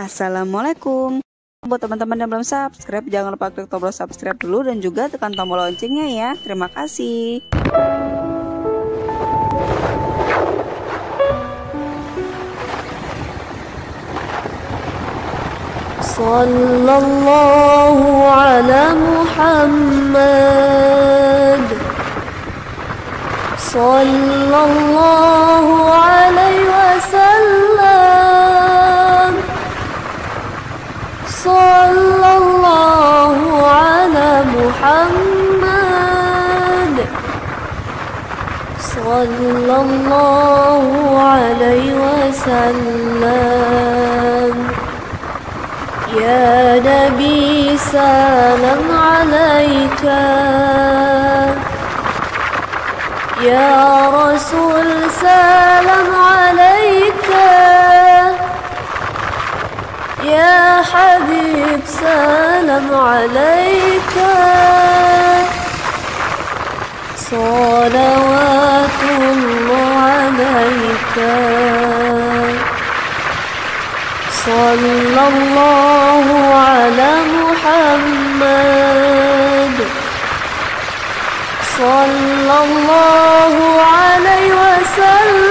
Assalamualaikum. Buat teman-teman yang belum subscribe, jangan lupa klik tombol subscribe dulu dan juga tekan tombol loncengnya ya. Terima kasih. Sallallahu ala Muhammad Sallallahu ala صلى الله على محمد. صلى الله عليه وسلم. يا نبي سلام عليك. يا رسول سلام حبيب سلام عليك. صلوات الله عليك. صلى الله على محمد. صلى الله عليه وسلم.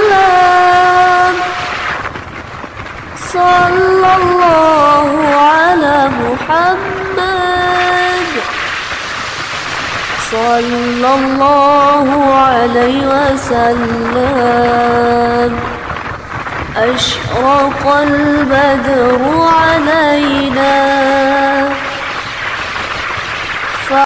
صلى الله على محمد. صلى الله عليه وسلم. أشرق البدر علينا.